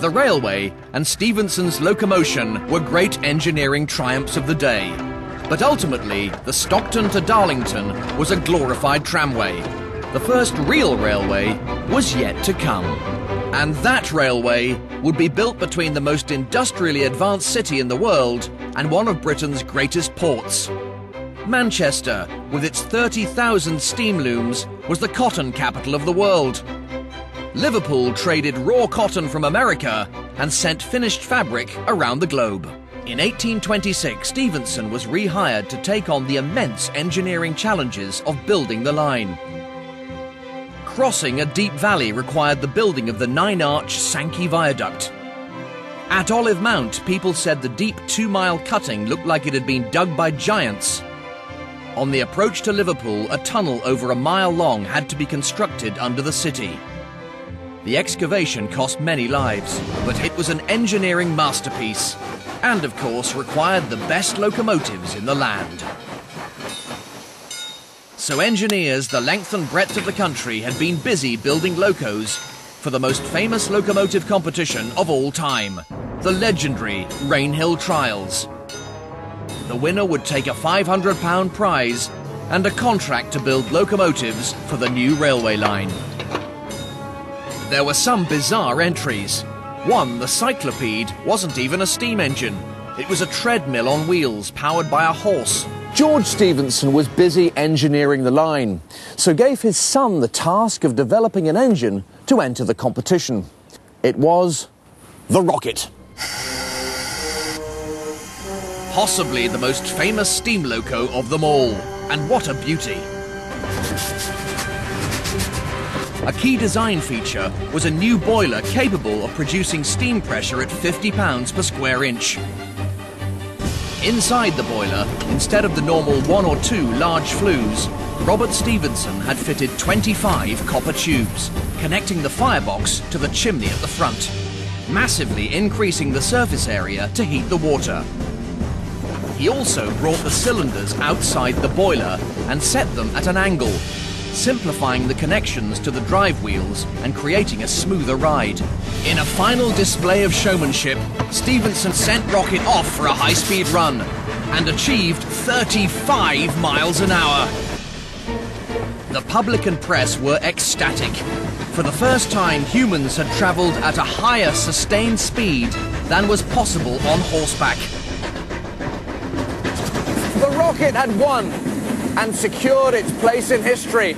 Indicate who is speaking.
Speaker 1: The railway and Stephenson's locomotion were great engineering triumphs of the day. But ultimately, the Stockton to Darlington was a glorified tramway. The first real railway was yet to come. And that railway would be built between the most industrially advanced city in the world and one of Britain's greatest ports. Manchester, with its 30,000 steam looms, was the cotton capital of the world. Liverpool traded raw cotton from America and sent finished fabric around the globe. In 1826, Stephenson was rehired to take on the immense engineering challenges of building the line. Crossing a deep valley required the building of the nine arch Sankey Viaduct. At Olive Mount, people said the deep two mile cutting looked like it had been dug by giants. On the approach to Liverpool, a tunnel over a mile long had to be constructed under the city. The excavation cost many lives, but it was an engineering masterpiece, and of course required the best locomotives in the land. So engineers the length and breadth of the country had been busy building locos for the most famous locomotive competition of all time, the legendary Rainhill Trials. The winner would take a £500 prize and a contract to build locomotives for the new railway line. There were some bizarre entries. One, the Cyclopede, wasn't even a steam engine. It was a treadmill on wheels powered by a horse.
Speaker 2: George Stephenson was busy engineering the line, so gave his son the task of developing an engine to enter the competition. It was the Rocket.
Speaker 1: Possibly the most famous steam loco of them all. And what a beauty! A key design feature was a new boiler capable of producing steam pressure at 50 pounds per square inch. Inside the boiler, instead of the normal one or two large flues, Robert Stephenson had fitted 25 copper tubes, connecting the firebox to the chimney at the front, massively increasing the surface area to heat the water. He also brought the cylinders outside the boiler and set them at an angle simplifying the connections to the drive wheels and creating a smoother ride. In a final display of showmanship, Stephenson sent Rocket off for a high-speed run and achieved 35 miles an hour. The public and press were ecstatic. For the first time, humans had travelled at a higher sustained speed than was possible on horseback.
Speaker 2: The rocket had won and secured its place in history